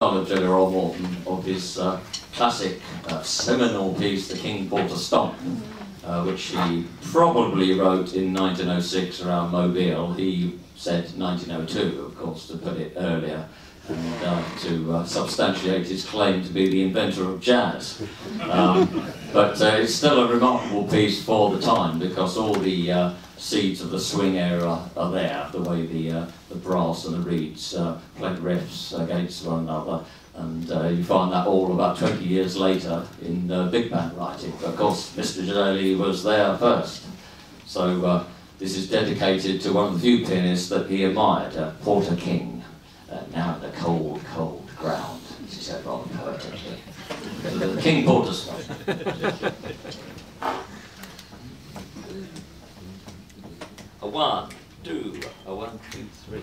of Jelly Roll Morton of his uh, classic uh, seminal piece, The King Porter Stomp, uh, which he probably wrote in 1906 around Mobile. He said 1902, of course, to put it earlier, and uh, to uh, substantiate his claim to be the inventor of jazz. Um, but uh, it's still a remarkable piece for the time because all the uh, seeds of the swing era are there, the way the, uh, the brass and the reeds uh, play riffs against one another. And you find that all about 20 years later in big band writing. Of course, Mr. Giseli was there first. So this is dedicated to one of the few pianists that he admired, Porter King. Now cold, cold ground, she said rather poetically. The King Porter's A one, two, a one, two, three.